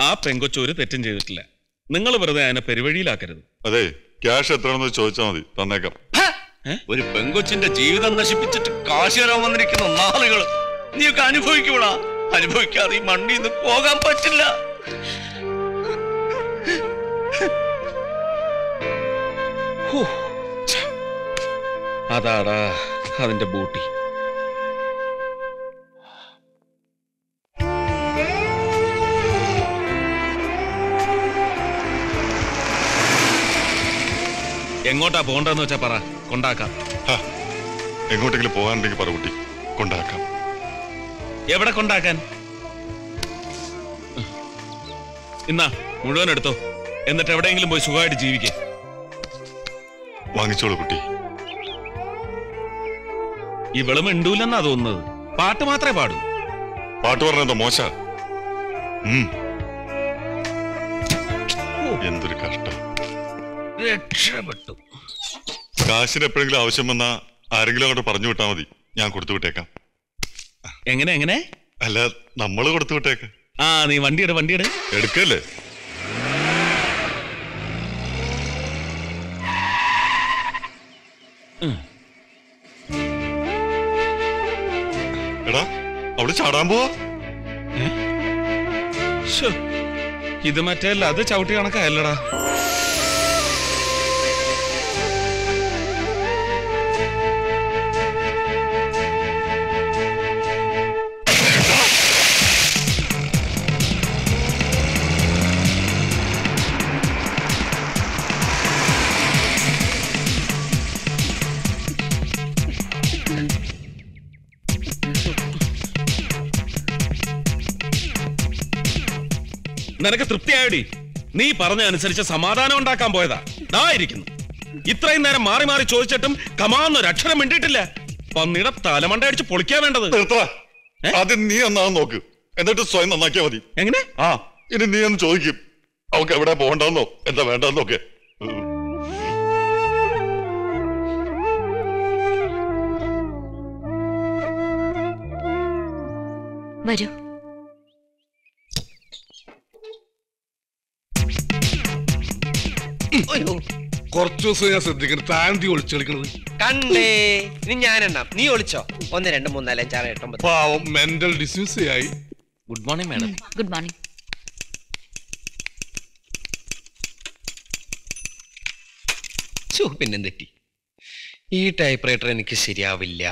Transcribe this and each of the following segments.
ആ പെങ്കൊച്ചൂര് തെറ്റും ചെയ്തിട്ടില്ല. നിങ്ങൾ വെറുതെ അതിനെ പെരുവഴിയിലാക്കരുത്. അതെ ക്യാഷ് എത്രയാണെന്ന് ചോദിച്ചാൽ മതി തന്നേക്കാം. ഒരു പെങ്കൊച്ചിന്റെ ജീവിതം നശിപ്പിച്ചിട്ട് കാശ് തരാൻ വന്നിരിക്കുന്ന നാളുകൾ നീയൊക്കെ അനുഭവിക്കൂടാ? അനുഭവിക്കാതെ ഈ മണ്ണിൽ നിന്ന് പോകാൻ പറ്റില്ല. അതാടാ അതിന്റെ ബൂട്ടി. എങ്ങോട്ടാ പോണ്ടെന്ന് വെച്ചാ പറ. കൊണ്ടാക്കാം. എങ്ങോട്ടെങ്കിലും പോകാനുണ്ടെങ്കിൽ പറ കുട്ടി. കൊണ്ടാക്കാം. എവിടെ കൊണ്ടാക്കാൻ? ഇന്നാ മുഴുവൻ എടുത്തോ. എന്നിട്ട് എവിടെയെങ്കിലും പോയി സുഖമായിട്ട് ജീവിക്കേ. വാങ്ങിച്ചോളൂ കുട്ടി. ഈ വെളും ഉണ്ടൂലെന്നാ തോന്നുന്നത്. പാട്ട് മാത്രമേ പാടൂ. പാട്ട് പറഞ്ഞതോ മോശ. എന്തൊരു കഷ്ടം. രക്ഷപ്പെട്ടു. കാശിന് എപ്പോഴെങ്കിലും ആവശ്യം വന്നാ ആരെങ്കിലും അങ്ങോട്ട് പറഞ്ഞു വിട്ടാ മതി. ഞാൻ കൊടുത്തു വിട്ടേക്കാം. എങ്ങനെ എങ്ങനെ? അല്ല നമ്മൾ കൊടുത്തു വിട്ടേക്ക. ആ നീ വണ്ടിയുടെ വണ്ടിയുടെ എടുക്കല്ലേ? എടാ അവിടെ ചാടാൻ പോവാ. ഇത് മറ്റേ അത് ചവിട്ടി കണക്കല്ലടാ നിനക്ക് തൃപ്തിയായടി. നീ പറഞ്ഞ അനുസരിച്ച് സമാധാനം ഉണ്ടാക്കാൻ പോയതാ. ദാ ഇരിക്കുന്നു. ഇത്രയും നേരം മാറി മാറി ചോദിച്ചിട്ടും കമാന്നൊരു അക്ഷരം മിണ്ടിയിട്ടില്ല. പന്നിയുടെ തലമണ്ട അടിച്ച് പൊളിക്കാൻ വേണ്ടത്. നിർത്തടാ. ആദ്യം നീ ഒന്നാന്ന് നോക്ക്. എന്നിട്ട് സ്വയം നന്നാക്കിയാ മതി. എങ്ങനെ? ആ ഇനി നീ ഒന്ന് ചോദിക്കും. അവക്ക് എവിടെ പോകണ്ടെന്നോ എന്താ വേണ്ടെന്നൊക്കെ വരൂ. കുറച്ചു ദിവസം ഞാൻ ശ്രദ്ധിക്കണം താണ്ടി ഒളിച്ചു കളിക്കണത് കണ്ടേ. ഇനി ഞാൻ എണ്ണാം നീ ഒളിച്ചോ? ഒന്ന് രണ്ട് മൂന്ന് നാല് അഞ്ചാറ് എട്ട് ഒമ്പത്. പാവം മെന്റൽ ഡിസ്യൂസ് ആയി. Good morning madam good morning ചോ പിന്നെ തെറ്റി ഈ ടൈപ്പ് റൈറ്റർ എനിക്ക് ശരിയാവില്ല.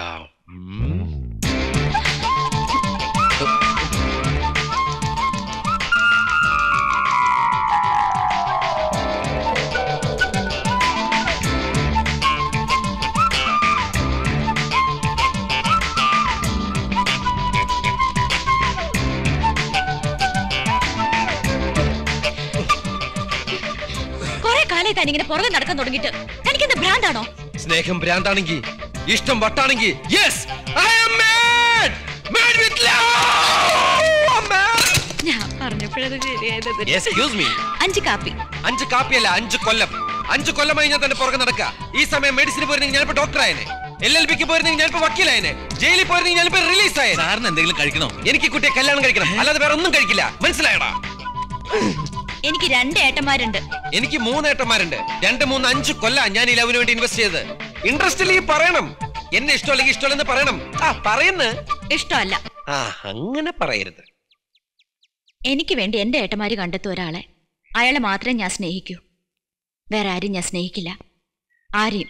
ഇങ്ങനെ പുറകെ നടക്കാൻ തുടങ്ങിയിട്ട് തനിക്കെന്താ ഭ്രാന്താണോ? സ്നേഹം ഭ്രാന്താണെങ്കിൽ ഇഷ്ടം വട്ടാണെങ്കിൽ yes I am mad mad with ഞാൻ പറഞ്ഞപ്പോഴത് ശരിയായത് എക്സ്ക്യൂസ് മീ അഞ്ച് കാപ്പി. അഞ്ച് കാപ്പിയല്ല അഞ്ച് കൊല്ലം. അഞ്ച് കൊല്ലമായി ഞാൻ തന്നെ പുറകെ നടക്കുക. ഈ സമയം മെഡിസിന് പോയിരുന്നെങ്കിൽ ഞാനിപ്പോ ഡോക്ടറായനെ എൽ എൽ ബിക്ക് പോയിരുന്നെങ്കിൽ ഞാനിപ്പോ വക്കീലായനെ. ജയിലിൽ പോയിരുന്നെങ്കിൽ ഞാനിപ്പോ റിലീസ് സാറിന് എന്തെങ്കിലും കഴിക്കണോ? എനിക്ക് ഈ കുട്ടിയെ കല്യാണം കഴിക്കണം. അല്ലാതെ വേറെ ഒന്നും കഴിക്കില്ല. മനസ്സിലായടാ എനിക്ക് രണ്ട് ഏട്ടന്മാരുണ്ട്. എനിക്ക് മൂന്ന് ഏട്ടന്മാരുണ്ട്. രണ്ട് മൂന്ന് അഞ്ച് കൊല്ല ഞാൻ ഈ ലവിന് വേണ്ടി ഇൻവെസ്റ്റ് ചെയ്തത്. ഇൻട്രസ്റ്റ് ഇല്ലെങ്കിൽ പറയണം. എന്നെ ഇഷ്ടമല്ലെങ്കിൽ ഇഷ്ടമല്ലെന്ന് പറയണം. ആ പറയുന്നു. ഇഷ്ടമല്ല. ആ അങ്ങനെ പറയരുത്. എനിക്ക് വേണ്ടി എന്റെ ഏട്ടന്മാര് കണ്ടെത്തും ഒരാളെ. അയാളെ മാത്രമേ ഞാൻ സ്നേഹിക്കൂ. വേറെ ആരും ഞാൻ സ്നേഹിക്കില്ല. ആരെയും.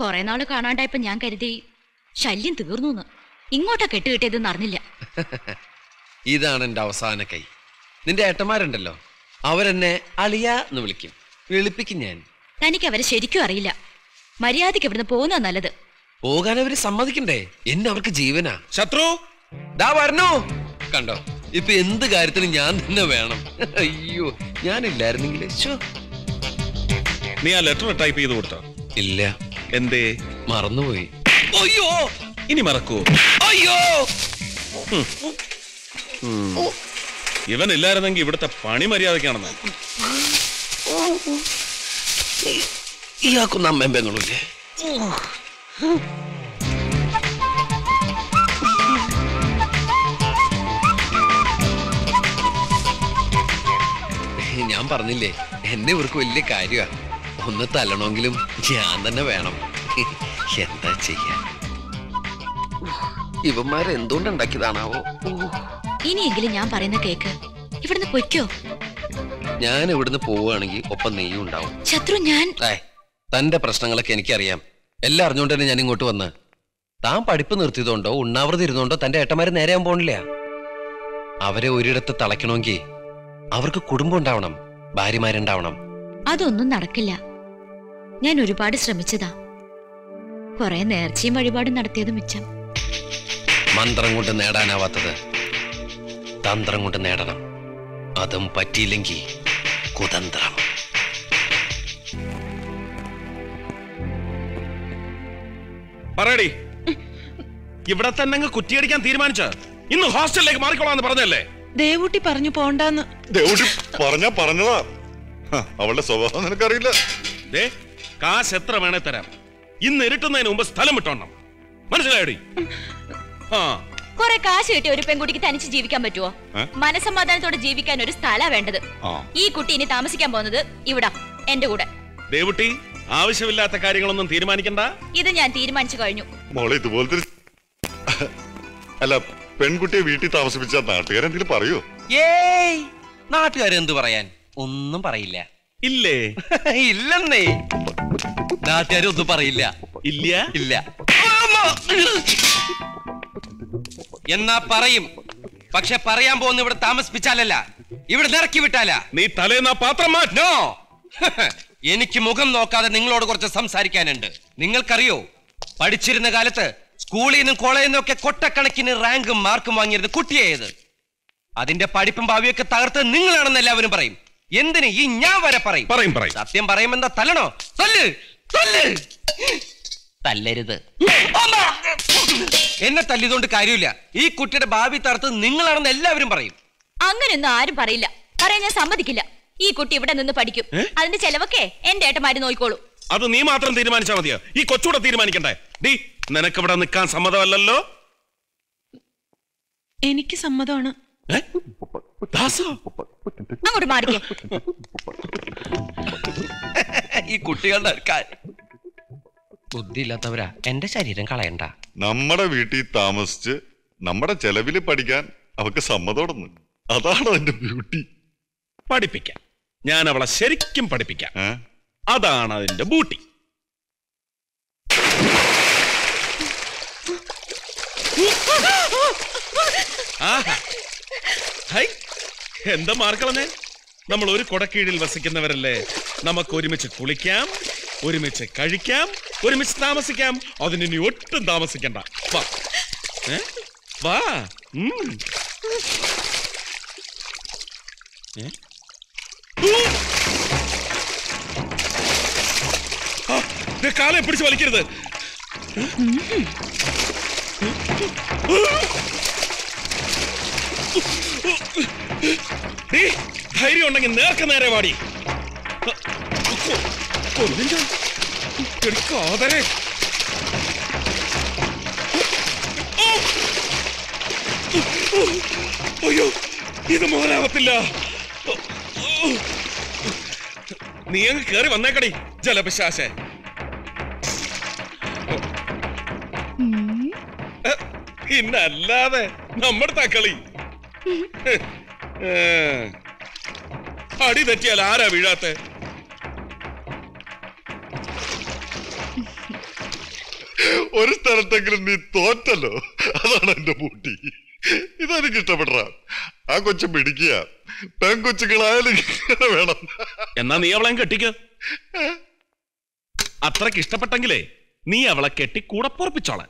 കുറെ നാൾ കാണാണ്ടായപ്പോ ഞാൻ കരുതി ശല്യം തീർന്നു ഇങ്ങോട്ടാ കെട്ടുകിട്ടിയതെന്ന് അറിഞ്ഞില്ല. ഇതാണ് എന്റെ അവസാന കൈ. നിന്റെ ഏട്ടന്മാരുണ്ടല്ലോ? അവരെന്നെ അളിയ എന്ന് വിളിക്കും. വിളിപ്പിക്കും ഞാൻ. തനിക്ക് അവരെ ശരിക്കും അറിയില്ല. മര്യാദയ്ക്ക് ഇവിടുന്ന് പോകുന്ന നല്ലത്. പോകാൻ അവർ സമ്മതിക്കണ്ടേ? എന്നെ അവർക്ക് ജീവനാ. ശത്രു! ദാ വരണോ കണ്ടോ? ഇപ്പൊ എന്ത് കാര്യത്തിനും ഞാൻ തന്നെ വേണം. അയ്യോ ഞാനില്ലായിരുന്നെങ്കിൽ. നീ ആ ലെറ്റർ ടൈപ്പ് ചെയ്ത് കൊടുത്തോ? ഇല്ല. എന്തേ? മറന്നുപോയി. അയ്യോ! ഇനി മറക്കൂ അയ്യോ! ഇവൻ ഇല്ലായിരുന്നെങ്കിൽ ഇവിടുത്തെ പണി മര്യാദക്കാണെന്ന് ഇയാൾക്കൊന്നും അമ്മയും പെങ്ങളുമില്ലേ? ഞാൻ പറഞ്ഞില്ലേ എന്നെ ഇവർക്ക് വലിയ കാര്യമാണ് ഒന്ന് തല്ലണമെങ്കിലും ഞാൻ തന്നെ വേണം. എന്താ ചെയ്യാ ഇവന്മാരെ എന്തുകൊണ്ടുണ്ടാക്കിയതാണാവോ ഇനിയെങ്കിലും ഞാൻ പറയുന്ന കേക്ക് ഇവിടുന്ന് പൊയ്ക്കോ. ഞാൻ ഇവിടുന്ന് പോവുകയാണെങ്കിൽ ഒപ്പം നെയ്യും ഉണ്ടാവും. ശത്രു ഞാൻ തന്റെ പ്രശ്നങ്ങളൊക്കെ എനിക്കറിയാം. എല്ലാം അറിഞ്ഞുകൊണ്ട് തന്നെ ഞാൻ ഇങ്ങോട്ട് വന്ന്. താൻ പഠിപ്പ് നിർത്തിയതുകൊണ്ടോ ഉണ്ണാവൃതി ഇരുന്നുകൊണ്ടോ തന്റെ ഏട്ടന്മാര് നേരെയാൻ പോണില്ല. അവരെ ഒരിടത്ത് തളയ്ക്കണമെങ്കിൽ അവർക്ക് കുടുംബം ഉണ്ടാവണം ഭാര്യമാരുണ്ടാവണം. അതൊന്നും നടക്കില്ല. ഞാൻ ഒരുപാട് ശ്രമിച്ചതാ. കുറെ നേർച്ചയും വഴിപാടും നടത്തിയത് മിച്ചം. മന്ത്രം കൊണ്ട് നേടാനാവാത്തത് തന്ത്രം കൊണ്ട് നേടണം. അതും പറ്റിയില്ലെങ്കിൽ കുതന്ത്രം. പറയടി. ഇവിടെ തന്നെ അങ്ങ് കുറ്റിയടിക്കാൻ തീരുമാനിച്ച ഇന്ന് ഹോസ്റ്റലിലേക്ക് മാറിക്കോളാന്ന് പറഞ്ഞല്ലേ ദേവൂട്ടി പറഞ്ഞു പോണ്ടാന്ന്. ദേവൂട്ടി പറഞ്ഞാ പറഞ്ഞതാ. അവളുടെ സ്വഭാവം നിനക്കറിയില്ല. ദേ കാശ് എത്ര വേണേ തരാം. ഇന്ന് ഇരുട്ടുന്നതിന് മുമ്പ് സ്ഥലം വിട്ടോണം. മനസ്സിലായടി? കുറെ കാശ് കിട്ടിയ ഒരു പെൺകുട്ടിക്ക് തനിച്ച് ജീവിക്കാൻ പറ്റുമോ? മനസമാധാനത്തോടെ ജീവിക്കാൻ ഒരു സ്ഥല വേണ്ടത്. ഈ കുട്ടി ഇനി താമസിക്കാൻ പോകുന്നത് ഇവിടാ എന്റെ കൂടെ. ദേവുട്ടി ആവശ്യമില്ലാത്ത കാര്യങ്ങളൊന്നും തീരുമാനിക്കണ്ട? ഇത് ഞാൻ തീരുമാനിച്ചു കഴിഞ്ഞു. മോളെ ഇതുപോലത്തെ അല്ല പെൺകുട്ടിയെ വീട്ടിൽ താമസിപ്പിച്ച നാട്ടുകാരെന്തെങ്കിലും പറയൂ? ഏയ് നാട്ടുകാരെന്ത് പറയാൻ? ഒന്നും പറയില്ല. ഇല്ലേ? ഇല്ലെന്നേ. നാട്ടുകാരൊന്നും പറയില്ല. ഇല്ല? ഇല്ല. എന്നാ പറയും. പക്ഷെ പറയാൻ പോകുന്ന ഇവിടെ താമസിപ്പിച്ചാലല്ല. ഇവിടെ നിറക്കി വിട്ടാല. നീ തലേന്ന് പാത്രം മാറ്റോ എനിക്ക് മുഖം നോക്കാതെ നിങ്ങളോട് കുറച്ച് സംസാരിക്കാനുണ്ട്. നിങ്ങൾക്കറിയോ? പഠിച്ചിരുന്ന കാലത്ത് സ്കൂളിൽ നിന്നും കോളേജിൽ നിന്നും ഒക്കെ കൊട്ടക്കണക്കിന് റാങ്കും മാർക്കും വാങ്ങിയിരുന്ന കുട്ടിയായത് അതിന്റെ പഠിപ്പും ഭാവിയൊക്കെ തകർത്ത് നിങ്ങളാണെന്ന് എല്ലാവരും പറയും. എന്തിന്? ഈ ഞാൻ വരെ പറയും. പറയും പറയും. സത്യം പറയുമെന്താ തല്ലണോ? തല്ല് തല്ല്. തല്ലരുത്. എന്നെ തല്ലിയതുകൊണ്ട് കാര്യമില്ല. ഈ കുട്ടിയുടെ ഭാവി തറത്ത് നിങ്ങളാണെന്ന് എല്ലാവരും പറയും. അങ്ങനെയൊന്നും ആരും പറയില്ല. പറയാൻ ഞാൻ സമ്മതിക്കില്ല. ഈ കുട്ടി ഇവിടെ നിന്ന് പഠിക്കും. അതിന്റെ ചെലവൊക്കെ എന്റെ ഏട്ടന്മാര് നോയിക്കോളൂ. അത് നീ മാത്രം തീരുമാനിച്ചാ മതിയോ? ഈ കൊച്ചുകൂടെ തീരുമാനിക്കണ്ടേ? ഡി നിനക്ക് ഇവിടെ നിൽക്കാൻ സമ്മതമല്ലല്ലോ? എനിക്ക് സമ്മതമാണ്. അങ്ങോട്ട് മാറിക്കേ. ഈ കുട്ടികളുടെ കാര്യം. ബുദ്ധിയില്ലാത്തവരാ. എന്റെ ശരീരം കളയണ്ട. നമ്മുടെ വീട്ടിൽ താമസിച്ച് നമ്മുടെ ചെലവിൽ പഠിക്കാൻ അവക്ക് സമ്മതം അതാണ് അതിന്റെ ബ്യൂട്ടി. പഠിപ്പിക്കാം. ഞാൻ അവളെ ശരിക്കും പഠിപ്പിക്കാം. ഏ? അതാണ് അതിന്റെ ബൂട്ടി ആഹാ. ഹൈ, എന്താ മാർക്കളഞ്ഞേ നമ്മൾ ഒരു കൊടക്കീഴിൽ വസിക്കുന്നവരല്ലേ? നമുക്ക് ഒരുമിച്ച് കുളിക്കാം. ഒരുമിച്ച് കഴിക്കാം ഒരുമിച്ച് താമസിക്കാം അതിന് ഇനി ഒട്ടും താമസിക്കണ്ട വാ പിടിച്ച് വലിക്കരുത് ധൈര്യം ഉണ്ടെങ്കിൽ നേർക്ക് നേരെ വാടി കാതരെ അയ്യോ ഇത് മോനാവത്തില്ല നീ അങ്ങ് കേറി വന്നേക്കടി ജലപിശാശേ. പിന്നല്ലാതെ നമ്മുടെ തക്കളി. അടി തെറ്റിയാൽ ആരാ വീഴാത്തെ? ഒരു സ്ഥലത്തെങ്കിലും നീ തോറ്റല്ലോ? അതാണ് എന്റെ പൂട്ടി ഇതെനിക്ക് ഇഷ്ടപ്പെടാ. ആ കൊച്ചു പിടിക്കുക പെൺകൊച്ചുകളായാലും വേണം. എന്നാ നീ അവളെ കെട്ടിക്ക. അത്രയ്ക്ക് ഇഷ്ടപ്പെട്ടെങ്കിലേ നീ അവളെ കെട്ടി കൂടെ പൊറപ്പിച്ചോളെ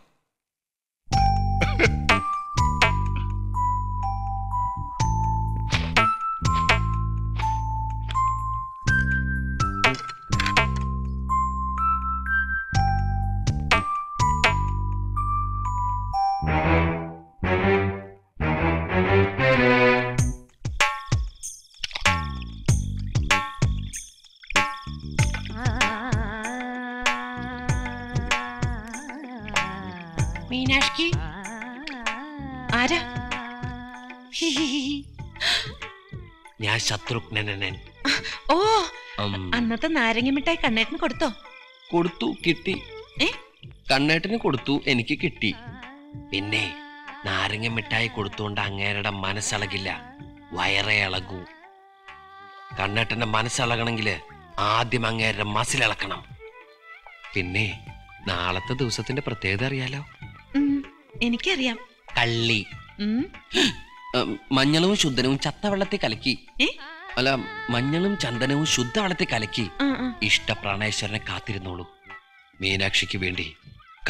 ശത്രുഘ്നനൻ ഓ അന്നത്തെ നാരങ്ങ മിഠായി കണ്ണേട്ടന് കൊടുത്തോ? കൊടുത്തു കിട്ടി. കണ്ണേട്ടന് കൊടുത്തു എനിക്ക് കിട്ടി. പിന്നെ നാരങ്ങ മിഠായി കൊടുത്തുകൊണ്ട് അങ്ങേരുടെ മനസ്സിളകില്ല. വയറേ ഇളകൂ. കണ്ണേട്ടന്റെ മനസ്സിളകണമെങ്കിൽ ആദ്യം അങ്ങേരുടെ മസിൽ ഇളക്കണം പിന്നെ നാളത്തെ ദിവസത്തിന്റെ പ്രത്യേകത അറിയാലോ? എനിക്കറിയാം. കള്ളി. മഞ്ഞളും ശുദ്ധനവും ചത്തവെള്ളത്തിൽ കലക്കി? അല്ല മഞ്ഞളും ചന്ദനവും ശുദ്ധവെള്ളത്തിൽ കലക്കി. ഇഷ്ട പ്രാണേശ്വരനെ ഇഷ്ടപ്രാണേശ്വരനെ കാത്തിരുന്നോളൂ. മീനാക്ഷിക്ക് വേണ്ടി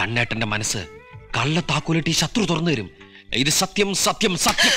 കണ്ണേട്ടന്റെ മനസ്സ് കള്ള താക്കോലിട്ട് ഈ ശത്രു തുറന്നു തരും. ഇത് സത്യം സത്യം സത്യം!